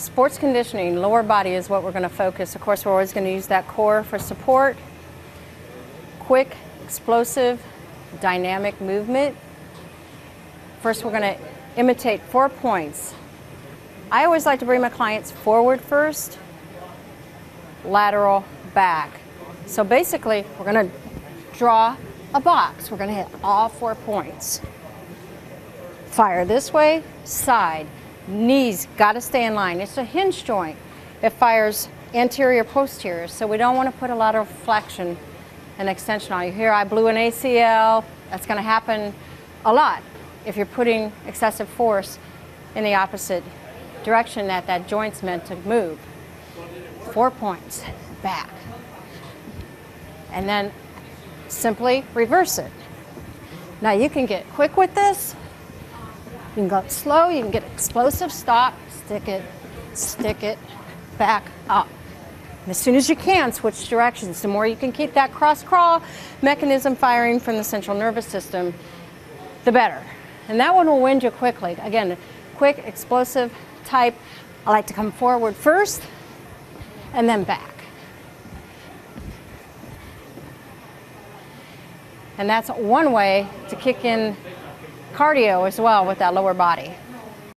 sports conditioning, lower body is what we're going to focus. Of course, we're always going to use that core for support. Quick, explosive, dynamic movement. First, we're going to imitate four points. I always like to bring my clients forward first, lateral, back. So basically, we're going to draw a box. We're going to hit all four points. Fire this way, side. Knees got to stay in line. It's a hinge joint. It fires anterior, posterior, so we don't want to put a lot of flexion and extension on. You hear I blew an ACL. That's going to happen a lot if you're putting excessive force in the opposite direction that that joint's meant to move. Four points back. And then simply reverse it. Now you can get quick with this. You can go slow, you can get explosive, stop, stick it, stick it, back up. And as soon as you can, switch directions. The more you can keep that cross crawl mechanism firing from the central nervous system, the better. And that one will wind you quickly. Again, quick, explosive type. I like to come forward first and then back. And that's one way to kick in cardio as well with that lower body.